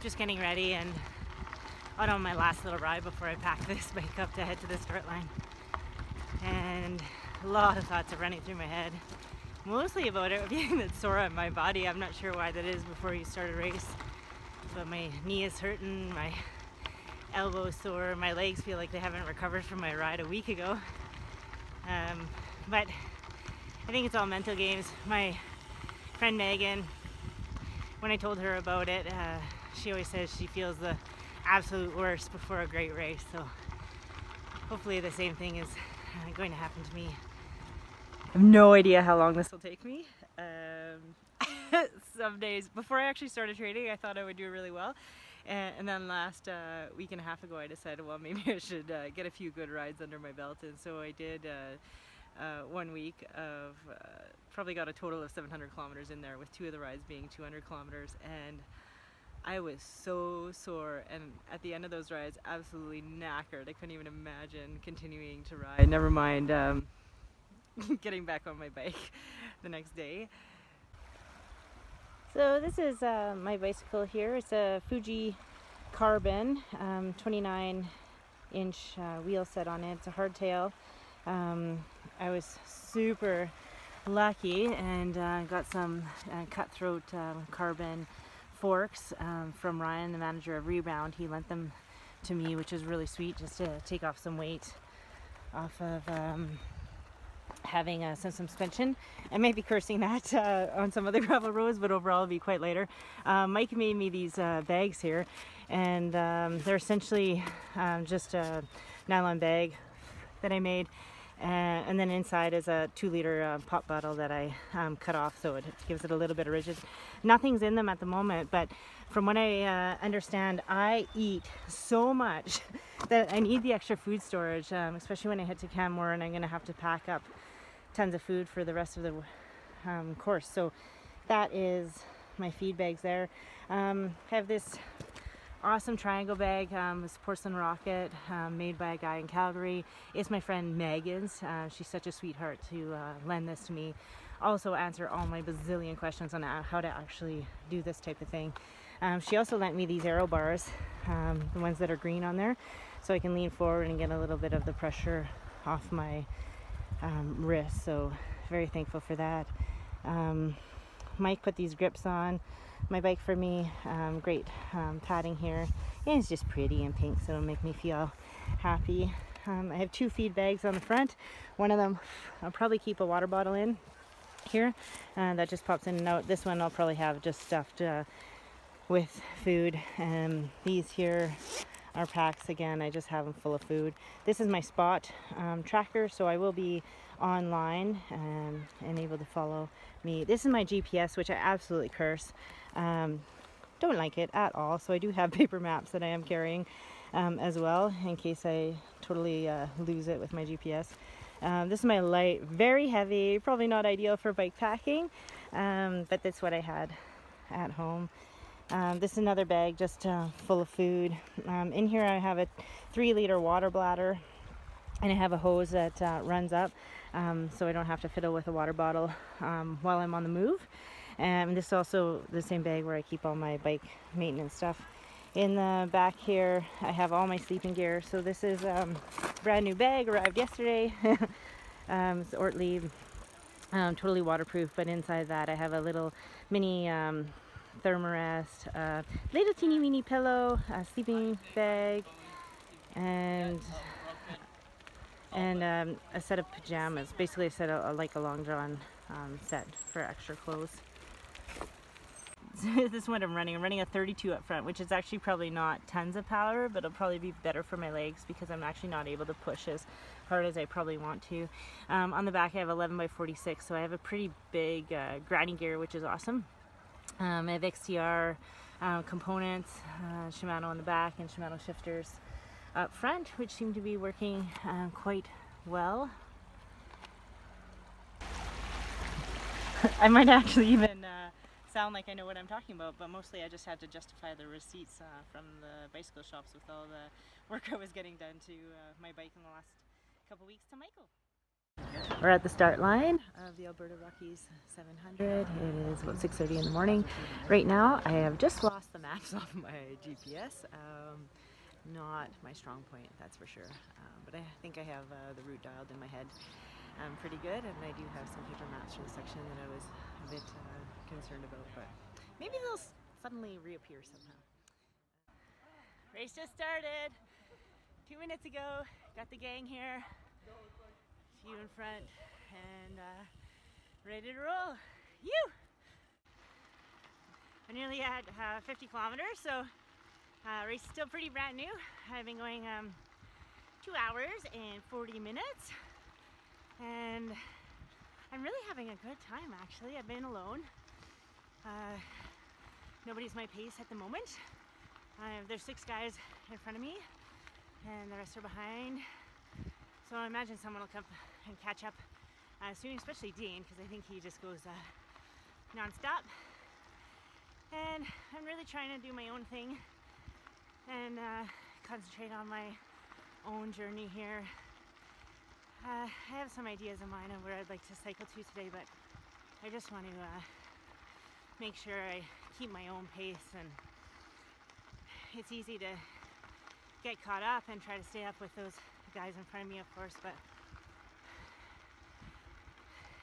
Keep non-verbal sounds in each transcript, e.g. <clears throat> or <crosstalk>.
just getting ready and out on my last little ride before I pack this <laughs> bike up to head to the start line. And a lot of thoughts are running through my head. Mostly about <laughs> everything that's sore on my body. I'm not sure why that is before you start a race. But my knee is hurting, my elbow sore, my legs feel like they haven't recovered from my ride a week ago. Um, but I think it's all mental games. My friend Megan, when I told her about it, uh, she always says she feels the absolute worst before a great race. So hopefully the same thing is uh, going to happen to me. I have no idea how long this will take me. Um, <laughs> some days, before I actually started training, I thought I would do really well. And, and then last uh, week and a half ago, I decided, well, <laughs> maybe I should uh, get a few good rides under my belt. And so I did uh, uh one week of, uh, probably got a total of 700 kilometers in there with two of the rides being 200 kilometers. And I was so sore and at the end of those rides absolutely knackered. I couldn't even imagine continuing to ride, never mind um, <laughs> getting back on my bike <laughs> the next day. So this is uh, my bicycle here. It's a Fuji Carbon, um, 29 inch uh, wheel set on it. It's a hardtail. Um, I was super lucky and uh, got some uh, cutthroat uh, carbon forks um, from Ryan, the manager of Rebound. He lent them to me, which is really sweet, just to take off some weight off of um, having uh, some suspension. I may be cursing that <laughs> uh, on some other <laughs> gravel roads, but overall it'll be quite later. Uh, Mike made me these uh, bags here, and um, they're essentially um, just a nylon bag that I made. Uh, and then inside is a two liter uh, pop bottle that I um, cut off so it gives it a little bit of rigid. Nothing's in them at the moment, but from what I uh, understand, I eat so much <laughs> that I need the extra food storage, um, especially when I head to Canmore and I'm going to have to pack up tons of food for the rest of the um, course. So that is my feed bags there. Um, I have this awesome triangle bag. Um, it's porcelain rocket um, made by a guy in Calgary. It's my friend Megan's. Uh, she's such a sweetheart to uh, lend this to me. Also answer all my bazillion questions on how to actually do this type of thing. Um, she also lent me these aero bars, um, the ones that are green on there, so I can lean forward and get a little bit of the pressure off my um, wrist. So very thankful for that. Um, Mike put these grips on my bike for me. Um, great um, padding here. And it's just pretty and pink, so it'll make me feel happy. Um, I have two feed bags on the front. One of them I'll probably keep a water bottle in here. Uh, that just pops in and out. This one I'll probably have just stuffed uh, with food. And these here are packs again. I just have them full of food. This is my spot um, tracker, so I will be online um, and able to follow me. This is my GPS, which I absolutely curse. Um, don't like it at all. So I do have <laughs> paper maps that I am carrying um, as well in case I totally uh, lose it with my GPS. Um, this is my light, very heavy, probably not ideal for bike packing, but that's what I had at home. Um, this is another bag just uh, full of food. Um, in here I have a three liter water bladder and I have a hose that uh, runs up um, so I don't have to fiddle with a water bottle um, while I'm on the move. And this is also the same bag where I keep all my bike maintenance stuff. In the back here, I have all my sleeping gear. So this is um, brand new bag, arrived yesterday. <laughs> um, it's Ortlieb, um, totally waterproof. But inside that, I have a little mini um, thermarest, uh, little teeny weeny pillow, a sleeping bag, and and um, a set of pajamas. Basically, a set of like a long john um, set for extra clothes. <laughs> this one I'm running. I'm running a 32 up front, which is actually probably not tons of power, but it'll probably be better for my legs because I'm actually not able to push as hard as I probably want to. Um, on the back, I have 11 by 46, so I have a pretty big uh, grinding gear, which is awesome. Um, I have XTR uh, components, uh, Shimano on the back, and Shimano shifters up front, which seem to be working uh, quite well. <laughs> I might actually even uh, sound like I know what I'm talking about, but mostly I just had to justify the receipts from the bicycle shops with all the work <laughs> I was getting done to my bike in the last couple weeks to Michael. We're at the start line of the Alberta Rockies 700. It is about 6.30 in the morning. Right now, I have just lost the maps <laughs> off my GPS. Um, not my strong point, that's for sure. Um, but I think I have uh, the route dialed in my head um, pretty good, and I do have some paper maps for the section that I was a bit uh, concerned about, but maybe they'll suddenly reappear somehow. Race just started. Two minutes ago, got the gang here few in front and uh, ready to roll. You! I'm nearly at uh, 50 kilometers, so uh, race is still pretty brand new. I've been going um, two hours and 40 minutes, and I'm really having a good time actually. I've been alone. Uh, nobody's my pace at the moment. Uh, there's six guys in front of me, and the rest are behind. So I imagine someone will come and catch up uh, soon, especially Dean, because I think he just goes uh, non-stop. And I'm really trying to do my own thing and uh, concentrate on my own journey here. Uh, I have some ideas of mine of where I'd like to cycle to today, but I just want to uh, make sure I keep my own pace and it's easy to get caught up and try to stay up with those guys in front of me, of course, but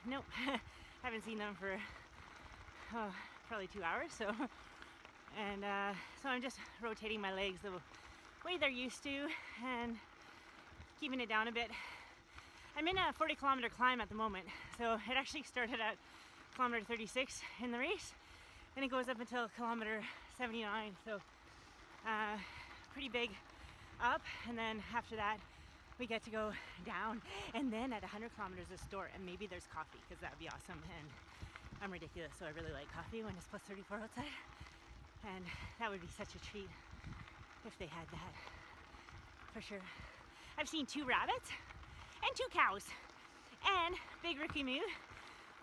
nope, <laughs> haven't seen them for oh, probably two hours. So, <laughs> and uh, so I'm just rotating my legs the way they're used to and keeping it down a bit. I'm in a 40 kilometer climb at the moment, so it actually started at kilometer 36 in the race, and it goes up until kilometer 79. So, uh, pretty big up, and then after that we get to go down and then at 100 kilometers a store and maybe there's coffee because that would be awesome and I'm ridiculous so I really like coffee when it's plus 34 outside and that would be such a treat if they had that for sure. I've seen two rabbits and two cows and big Ricky Moo.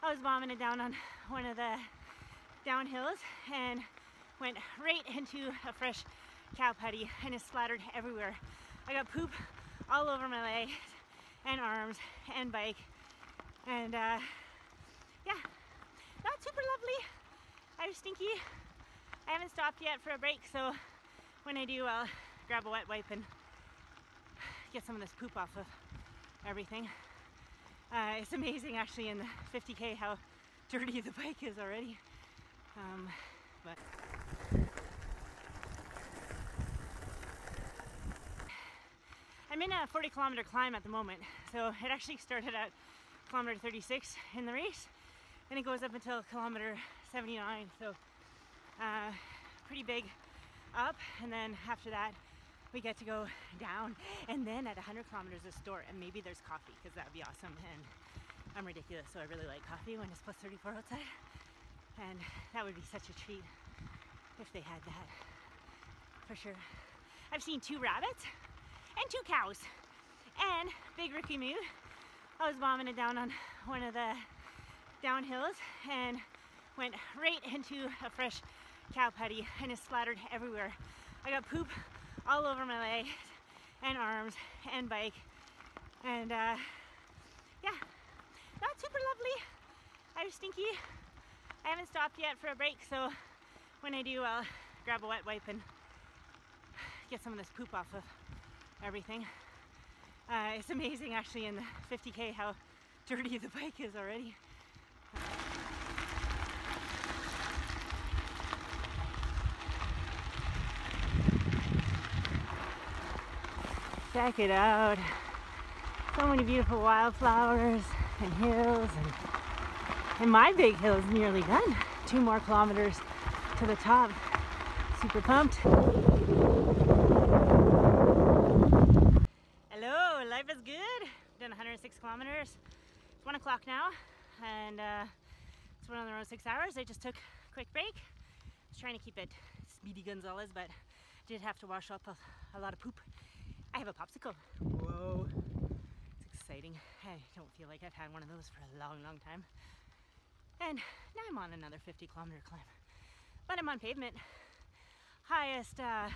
I was bombing it down on one of the downhills and went right into a fresh cow putty and it splattered everywhere. I got poop all over my legs and arms and bike. And uh, yeah, not super lovely. I was stinky. I haven't stopped yet for a break, so when I do, I'll grab a wet wipe and get some of this poop off of everything. Uh, it's amazing actually in the 50k how dirty the bike is already. Um, but I'm in a 40 kilometer climb at the moment. So it actually started at kilometer 36 in the race and it goes up until kilometer 79. So uh, pretty big up and then after that we get to go down and then at 100 kilometers a store and maybe there's coffee because that would be awesome and I'm ridiculous so I really like coffee when it's plus 34 outside and that would be such a treat if they had that for sure. I've seen two rabbits and two cows and big Ricky Moo. I was bombing it down on one of the downhills and went right into a fresh cow putty and it splattered everywhere. I got poop all over my legs and arms and bike and uh, yeah, not super lovely. I was stinky. I haven't stopped yet for a break so when I do I'll grab a wet wipe and get some of this poop off of everything. Uh, it's amazing actually in the 50k how dirty the bike is already. Check it out. So many beautiful wildflowers and hills and, and my big hill is nearly done. Two more kilometers to the top. Super pumped. Life is good. Done 106 kilometers. It's one o'clock now and uh, it's one of the road six hours. I just took a quick break. I was trying to keep it speedy Gonzales, but did have to wash up a, a lot of poop. I have a popsicle. Whoa, it's exciting. I don't feel like I've had one of those for a long, long time. And now I'm on another 50 kilometer climb. But I'm on pavement. Highest uh,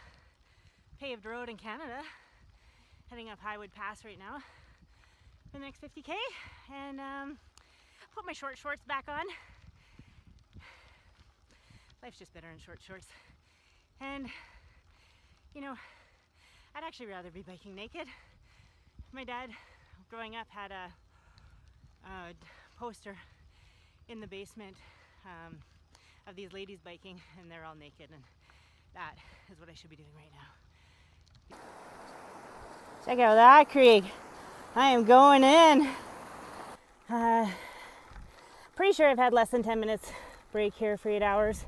paved road in Canada heading up Highwood Pass right now. for the next 50k and um, put my short shorts back on. Life's just better in short shorts. And, you know, I'd actually rather be biking naked. My dad, growing up, had a, a poster in the basement um, of these ladies biking, and they're all naked, and that is what I should be doing right now. Check out that creek. I am going in. Uh, pretty sure I've had less than 10 minutes break here for eight hours.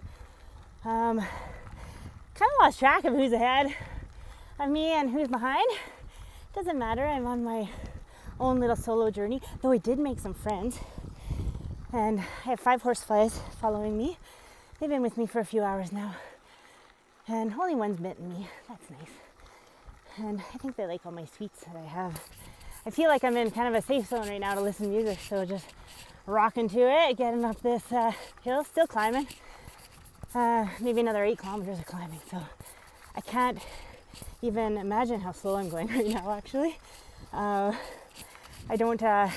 Um, kind of lost track of who's ahead of me and who's behind. Doesn't matter, I'm on my own little solo journey, though I did make some friends. And I have five horseflies following me. They've been with me for a few hours now. And only one's bitten me. That's nice. And I think they like all my sweets that I have. I feel like I'm in kind of a safe zone right now to listen to music, so just rocking to it, getting up this uh, hill, still climbing. Uh, maybe another eight kilometers of climbing, so I can't even imagine how slow I'm going <laughs> right now. Actually, uh, I don't uh,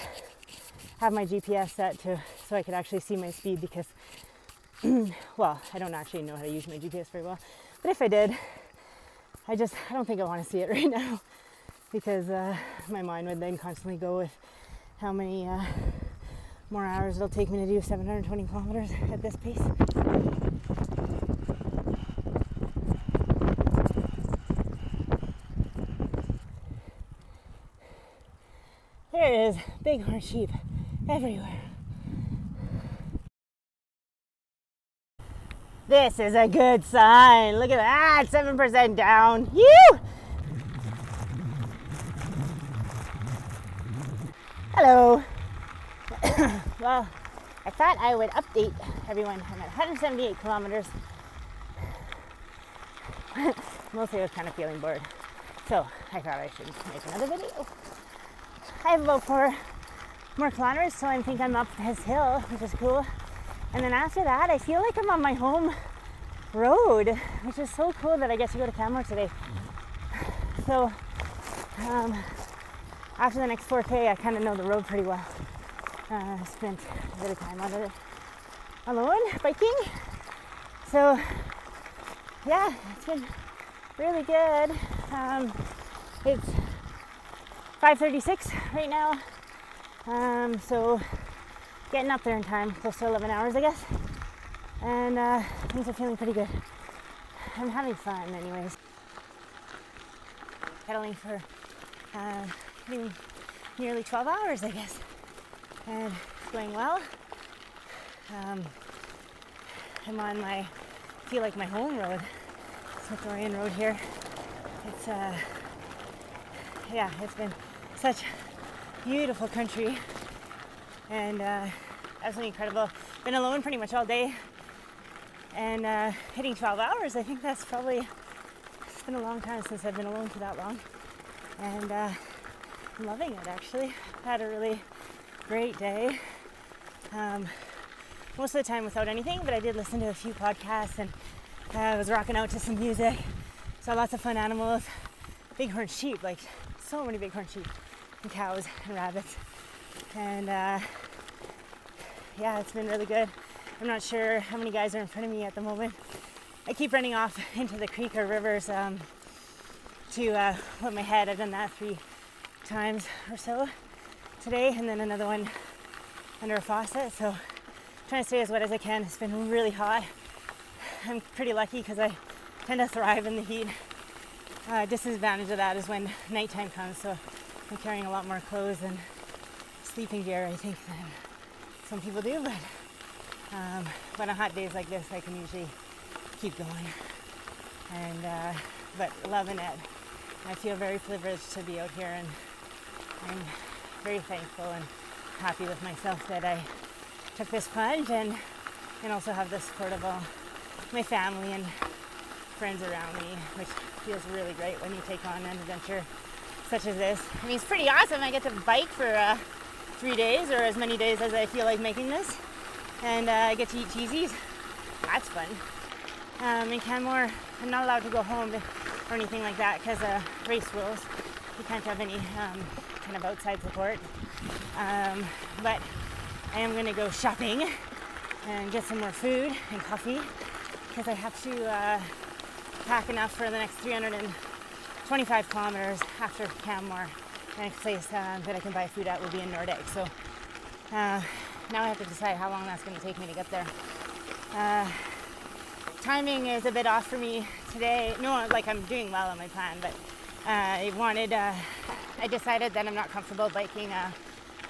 have my GPS set to so I could actually see my speed because, <clears throat> well, I don't actually know how to use my GPS very well. But if I did, I just <laughs> I don't think I want to see it <laughs> right now because uh, my mind would then constantly go with how many uh, more hours it'll take me to do 720 kilometers at this pace. There is bighorn sheep everywhere. This is a good sign. Look at that, 7% down. You! Hello. <coughs> well, I thought I would update everyone. I'm at 178 kilometers. <laughs> Mostly I was kind of feeling bored. So I thought I should make another video. I have about four more kilometers, so I think I'm up this hill, which is cool. And then after that, I feel like I'm on my home road, which is so cool that I get to go to Canmore today. So um, after the next 4K, I kind of know the road pretty well. Uh, spent a bit of time on it alone biking. So, yeah, it's been really good. Um, it's 5:36 right now, um, so getting up there in time, close to 11 hours, I guess. And uh, things are feeling pretty good. I'm having fun, anyways. Pedaling for uh, nearly 12 hours, I guess. And it's going well. Um, I'm on my, feel like my home road, Smith-Dorrien Road here. It's, uh, yeah, it's been such beautiful country and uh, absolutely incredible. Been alone pretty much all day and uh, hitting 12 hours. I think that's probably, it's been a long time since I've been alone for that long. And uh, I'm loving it actually. Had a really great day. Um, most of the time without anything, but I did listen to a few podcasts and I uh, was rocking out to some music. Saw lots of fun animals. Bighorn sheep, like so many bighorn sheep and cows and rabbits. And uh, yeah, it's been really good. I'm not sure how many guys are in front of me at the moment. I keep running off <laughs> into the creek or rivers um, to uh, my head. I've done that three times or so today, and then another one under a faucet. So trying to stay as wet as I can. It's been really hot. I'm pretty lucky because I tend to thrive in the heat. Uh, disadvantage of that is when nighttime comes, so I'm carrying a lot more clothes and sleeping gear, I think, than some people do. But um, but on hot days like this, I can usually keep going. And uh, but loving it. I feel very privileged to be out here, and I'm very thankful and happy with myself that I took this plunge and and also have the support of all my family and friends around me, which feels really great when you take on an adventure such as this. I mean, it's pretty awesome. I get to bike for uh, three days or as many days as I feel like making this, and uh, I get to eat cheesies. That's fun. Um, in Canmore, I'm not allowed to go home or anything like that because of race rules. You can't have any um, kind of outside support. Um, but I am going to go shopping and get some more food and coffee because I have to uh, pack enough for the next 325 kilometers after Canmore. Next place uh, that I can buy food at will be in Nordegg. So uh, now I have to decide how long that's going to take me to get there. Uh, timing is a bit off for me today. No, like I'm doing well on my plan, but uh, I wanted, uh, I decided that I'm not comfortable biking uh,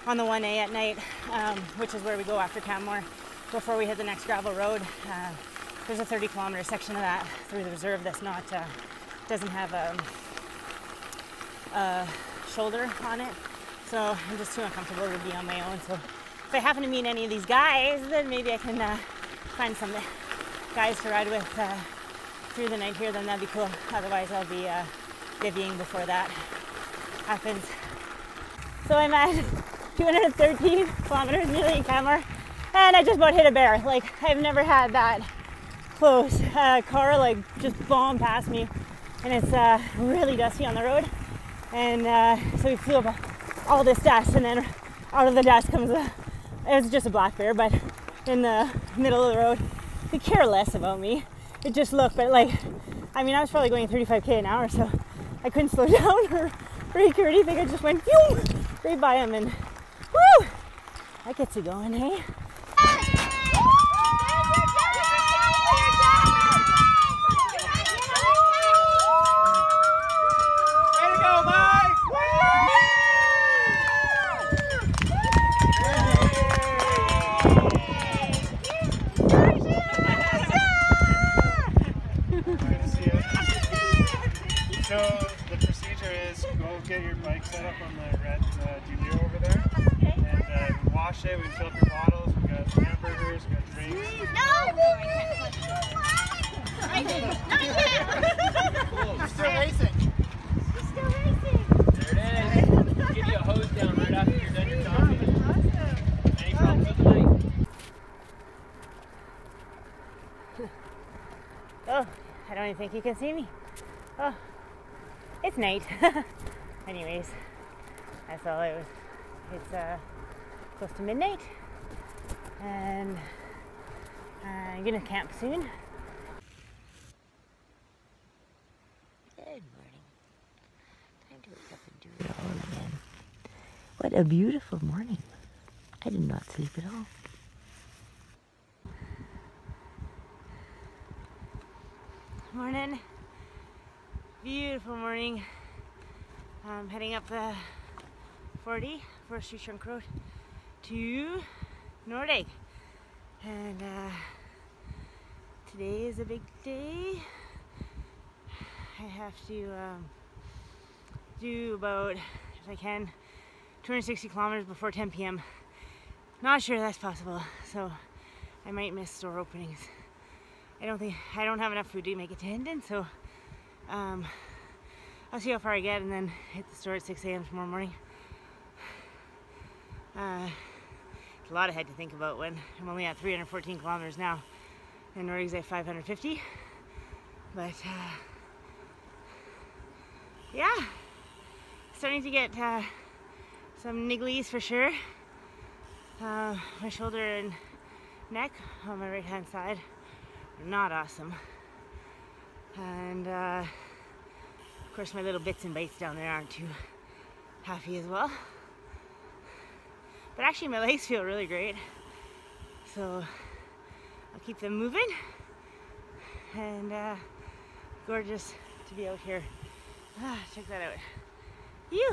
on the 1A at night, um, which is where we go after Canmore before we hit the next gravel road. There's a 30 kilometer section of that through the reserve that's not, doesn't have a, a shoulder on it. So I'm just too uncomfortable to be on my own. So if I happen to meet any of these guys, then maybe I can uh, find some guys to ride with uh, through the night here, then that'd be cool. Otherwise, I'll be uh, bivvying before that happens. So I'm at <laughs> 213 kilometers nearly in Canmore, and I just about hit a bear. Like I've never had that close. Uh, car like just bombed past me, and it's uh, really dusty on the road. And uh, so we flew up all this dust, and then out of the dust comes a. It was just a black bear, but in the middle of the road, they care less about me. It just looked, but like, I mean, I was probably going 35k an hour, so I couldn't slow <laughs> down or brake or anything. I just went right by him, and woo, that gets you going, hey? Think you can see me. Oh, it's night. <laughs> Anyways, that's all it was. It's uh, close to midnight, and I'm gonna camp soon. Good morning. Time to wake up and do it all again. What a beautiful morning. I did not sleep at all. Morning. Beautiful morning. I'm heading up the 40 Forestry Trunk Road to Nordegg. And uh, today is a big day. I have to um, do about, if I can, 260 kilometers before 10 p.m. Not sure that's possible, so I might miss store openings. I don't think I don't have enough food to make it to Hinton, so um, I'll see how far I get and then hit the store at 6 a.m. tomorrow morning. Uh, it's a lot ahead to think about when I'm only at 314 kilometers now and Nordegg's at 550. But uh, yeah, starting to get uh, some nigglies for sure. Uh, my shoulder and neck on my right hand side not awesome. And uh, of course my little bits and bites down there aren't too happy as well. But actually my <laughs> legs feel really great. So I'll keep them moving. And uh, gorgeous to be out here. Ah, check that out. You.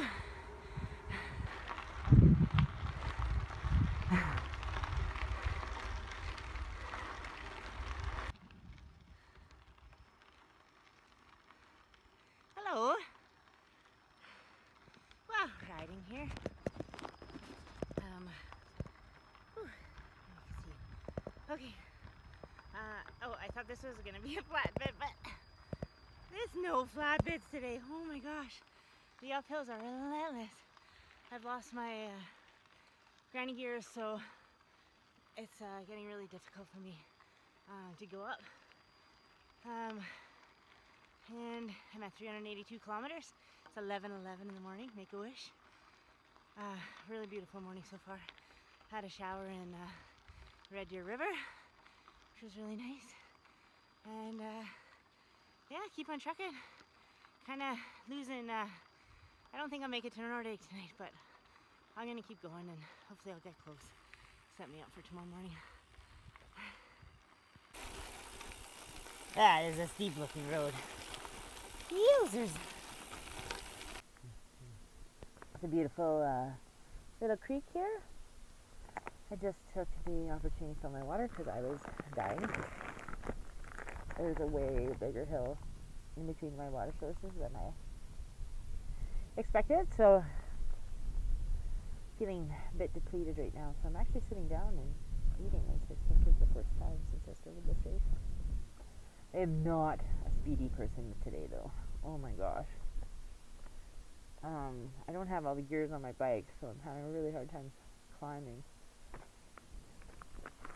this was gonna <laughs> be a flatbed, but there's no flatbeds today. Oh my gosh. The uphills are relentless. I've lost my uh, granny gears, so it's uh, getting really difficult for me uh, to go up. Um, and I'm at 382 kilometers. It's 11:11 in the morning. Make a wish. Uh, really beautiful morning so far. Had a shower in uh, Red Deer River, which was really nice. And uh, yeah, keep on trucking. Kind of losing. Uh, I don't think I'll make it to Nordegg tonight, but I'm gonna keep going and hopefully I'll get close. Set me up for tomorrow morning. That is a steep looking road. Users. It's a beautiful uh, little creek here. I just took the opportunity to fill my water because I was dying. There's a way bigger hill in between my water sources than I expected, so feeling a bit depleted right now. So I'm actually sitting down and eating, which I think is the first time since I started this race. I am not a speedy person today, though. Oh my gosh. Um, I don't have all the gears on my bike, so I'm having a really hard time climbing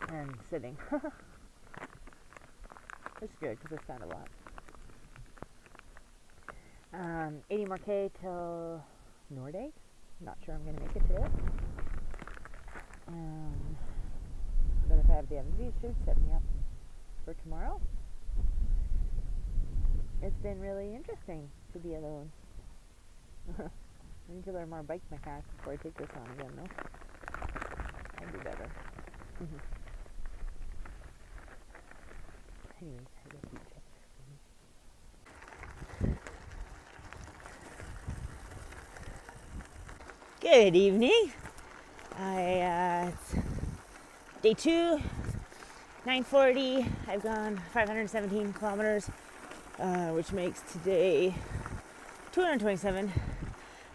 and sitting. <laughs> it's good because I stand a lot. Um, 80 more K till Nordegg. Not sure I'm going to make it today. Um, but if I have the energy, it should set me up for tomorrow. It's been really interesting to be alone. <laughs> I need to learn more bike mechanics before I take this on again, though. I'll do better. <laughs> Good evening. I uh, day two, 9:40. I've gone 517 kilometers, uh, which makes today 227.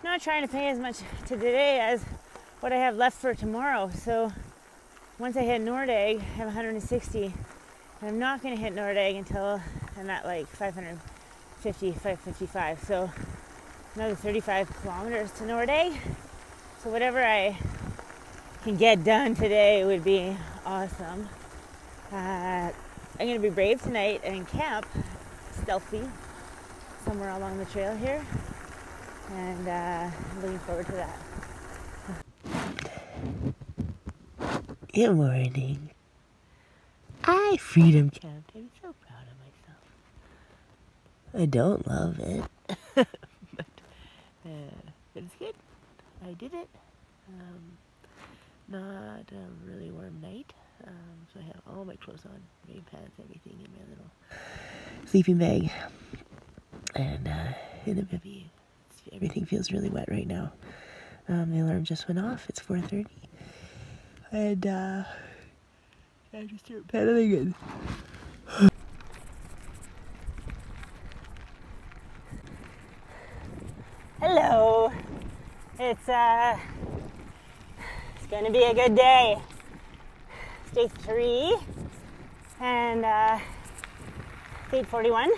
Not trying to pay as much to today as what I have left for tomorrow. So once I hit Nordegg, I have 160. I'm not going to hit Nordegg until I'm at like 550, 555. So another 35 kilometers to Nordegg. So whatever I can get done today would be awesome. Uh, I'm going to be brave tonight and camp stealthy somewhere along the trail here. And uh, looking forward to that. Good morning. I freedom camped. I'm so proud of myself. I don't love it. <laughs> but, uh, but it's good. I did it. Um, not a really warm night. Um, so I have all my clothes on, rain pants, everything in my little sleeping bag. And uh, in a bivvy. Everything feels really wet right now. Um, the alarm just went off. It's 4.30. And uh, I just start pedaling it. Hello. It's uh it's gonna be a good day. It's day three and uh day 41.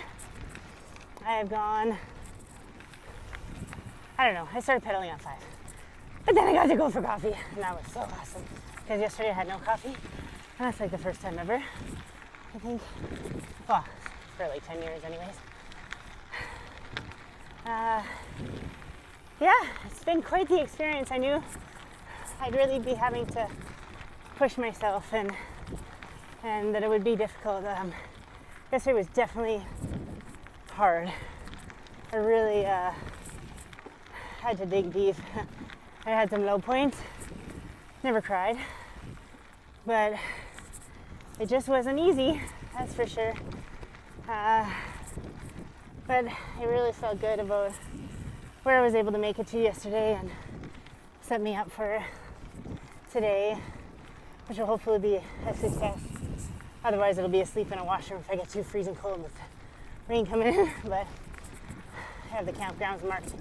I have gone I don't know, I started pedaling on five. But then I got to go for coffee and that was so awesome. Because yesterday I had no coffee. That's like the first time ever. I think. Well, for like 10 years anyways. <sighs> Uh, yeah, it's been quite the experience. I knew I'd really be having to push myself and and that it would be difficult. Um, yesterday was definitely hard. I really uh, had to dig deep. <laughs> I had some low points. Never cried, but it just wasn't easy. That's for sure. Uh, but it really felt good about where I was able to make it to yesterday and set me up for today, which will hopefully be a success. Otherwise, it'll be a sleep in a washroom if I get too freezing cold with rain coming in. <laughs> But I have the campgrounds marked,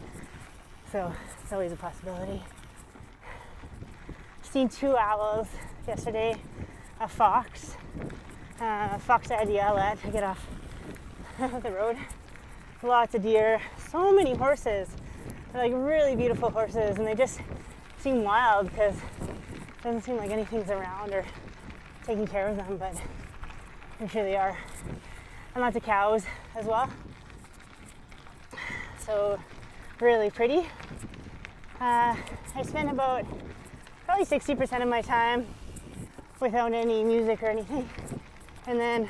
so it's always a possibility. Seen two owls yesterday, a fox, uh, a fox I had to yell at to get off <laughs> the road. Lots of deer, so many horses. They're like really beautiful horses, and they just seem wild because it doesn't seem like anything's around or taking care of them, but I'm sure they are. And lots of cows as well. So really pretty. Uh, I spend about probably 60% of my time without any music or anything. And then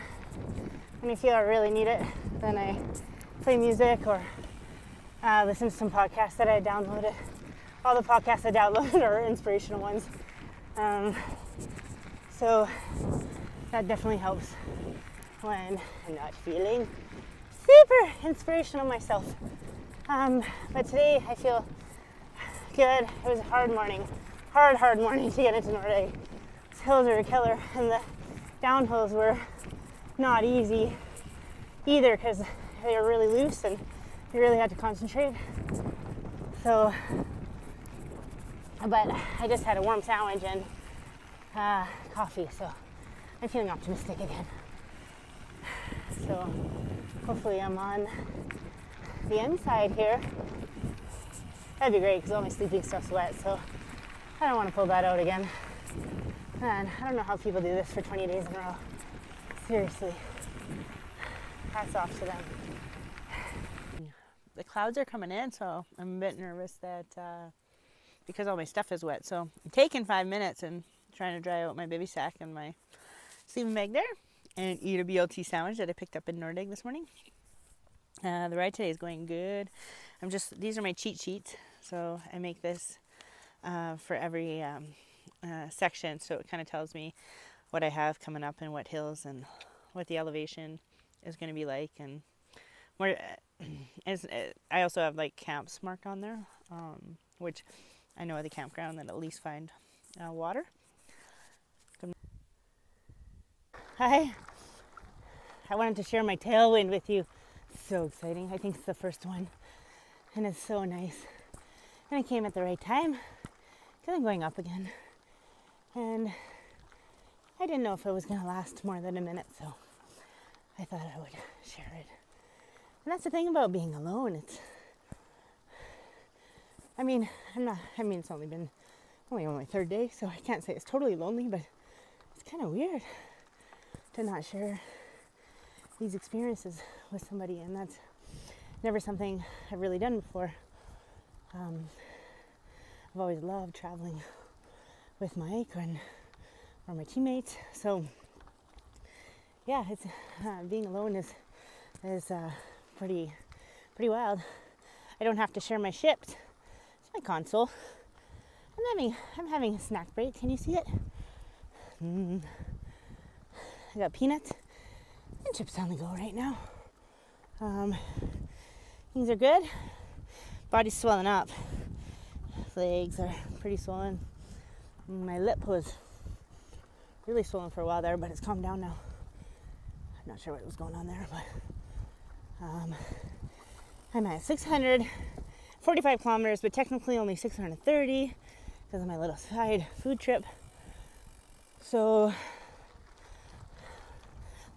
when I feel I really need it, then I play music or uh, listen to some podcasts that I downloaded. All the podcasts I downloaded <laughs> are inspirational ones. Um, so that definitely helps when I'm not feeling super inspirational myself. Um, but today I feel good. It was a hard morning, hard, hard morning to get into Nordegg. Hills are a killer, and the downhills were not easy either because they were really loose and you really had to concentrate. So, but I just had a warm sandwich and uh, coffee, so I'm feeling optimistic again. So, hopefully, I'm on the inside here That'd be great because all my sleeping stuff's wet, so I don't want to pull that out again. And I don't know how people do this for 20 days in a row. Seriously. Hats off to them. The clouds are coming in, so I'm a bit nervous that uh, because all my stuff is wet. So I'm taking five minutes and trying to dry out my bivvy sack and my sleeping bag there and eat a BLT sandwich that I picked up in Nordegg this morning. Uh, the ride today is going good. I'm just, these are my cheat sheets. So I make this uh, for every um, uh, section, so it kind of tells me what I have coming up and what hills and what the elevation is going to be like, and where. <clears throat> As, uh, I also have like camps marked on there, um, which I know at the campground that at least find uh, water. Hi. I wanted to share my tailwind with you. So exciting. I think it's the first one. And it's so nice. And I came at the right time because I'm going up again. And I didn't know if it was going to last more than a minute, so I thought I would share it. And that's the thing about being alone. It's, I mean, I'm not, I mean, it's only been only on my third day, so I can't say it's totally lonely, but it's kind of weird to not share these experiences with somebody, and that's never something I've really done before. Um, I've always loved traveling with my acorn or my teammates. So yeah, it's uh, being alone is is uh, pretty pretty wild. I don't have to share my ships. It's my console. I'm having I'm having a snack break. Can you see it? Mm. I got peanuts and chips on the go right now. Um, things are good body's swelling up. Legs are pretty swollen. My lip was really swollen for a while there, but it's calmed down now. I'm not sure what was going on there, but um, I'm at 645 kilometers, but technically only 630 because of my little side food trip. So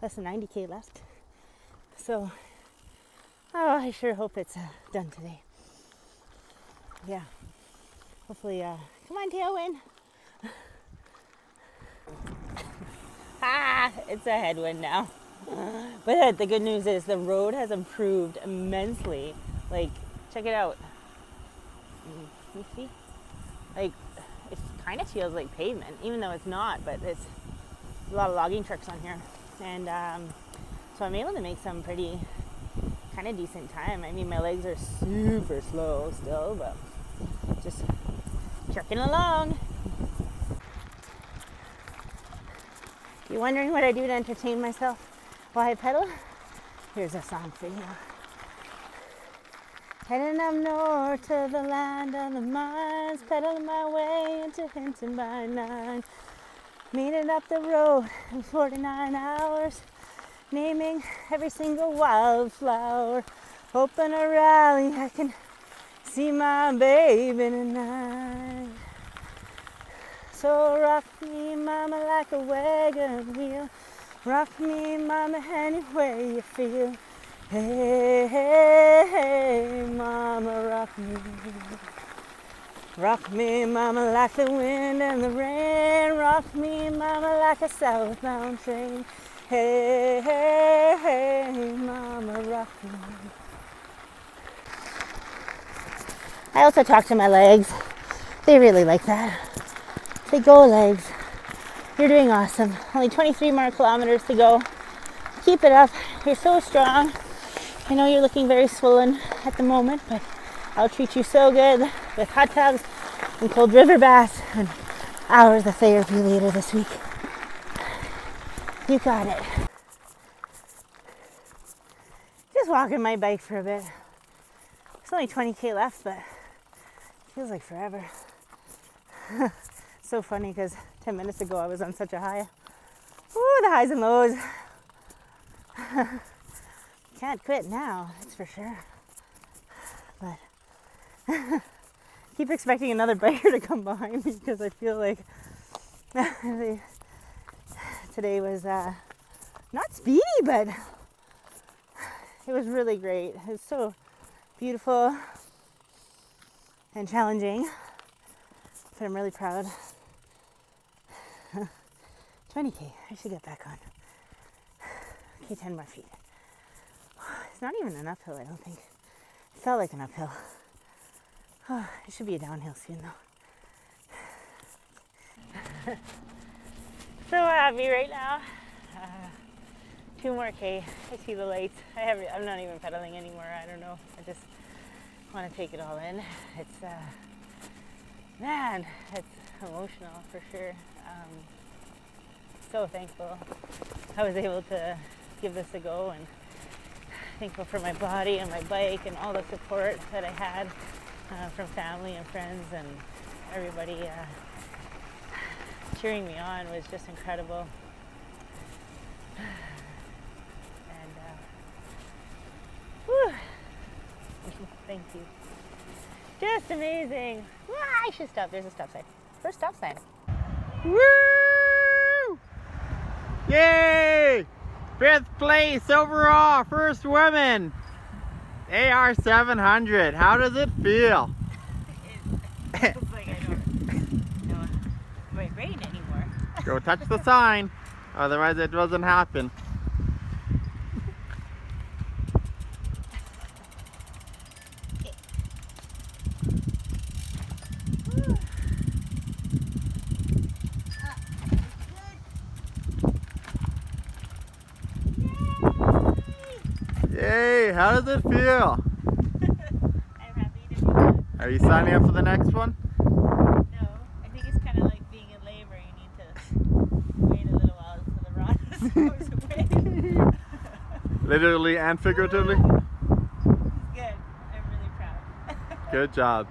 less than 90k left. So oh, I sure hope it's uh, done today yeah, hopefully, uh, come on, tailwind. <laughs> it's a headwind now. <laughs> but the good news is the road has improved immensely. Like, check it out. You see? Like, it kind of feels like pavement, even though it's not, but it's a lot of logging trucks on here. And um, so I'm able to make some pretty kind of decent time. I mean, my legs are super slow still, but just trucking along. You wondering what I do to entertain myself while I pedal? Here's a song for you. Heading up north to the land of the mines, pedaling my way into Hinton by nine. Meeting up the road in 49 hours, naming every single wildflower. Hoping a rally I can see my baby tonight. So rock me, mama, like a wagon wheel. Rock me, mama, any way you feel. Hey, hey, hey, mama, rock me. Rock me, mama, like the wind and the rain. Rock me, mama, like a southbound train. Hey, hey, hey, mama, rock me. I also talk to my legs. They really like that. Say, go legs. You're doing awesome. Only 23 more kilometers to go. Keep it up. You're so strong. I know you're looking very swollen at the moment, but I'll treat you so good with hot tubs and cold river baths and hours of therapy later this week. You got it. Just walking my bike for a bit. It's only 20k left, but feels like forever. <laughs> so funny because 10 minutes ago I was on such a high. Ooh, the highs and lows. <laughs> Can't quit now, that's for sure. But <laughs> keep expecting another biker to come behind me because I feel like <laughs> today was uh, not speedy, but it was really great. It was so beautiful and challenging, but I'm really proud. 20k, I should get back on. <sighs> Okay, 10 more feet. <sighs> It's not even an uphill, I don't think. It felt like an uphill. Oh, <sighs> it should be a downhill soon though. <laughs> so happy right now. Uh, two more K. I see the lights. I have. I'm not even pedaling anymore. I don't know. I just want to take it all in. It's uh, man, it's emotional for sure. Um, so thankful I was able to give this a go and thankful for my body and my bike and all the support that I had uh, from family and friends and everybody uh, cheering me on was just incredible. And uh, thank you. Just amazing. Ah, I should stop. There's a stop sign. First stop sign. Woo! Yay! Fifth place overall, first woman. AR 700. How does it feel? <laughs> It looks like I don't know my brain anymore. Go touch the sign, otherwise it doesn't happen. Yay! How does it feel? <laughs> I'm happy to do that. Are you signing up for the next one? No, I think it's kind of like being in labor. You need to wait a little while until the rod <laughs> goes <laughs> away. Literally and figuratively? Good. I'm really proud. Good job.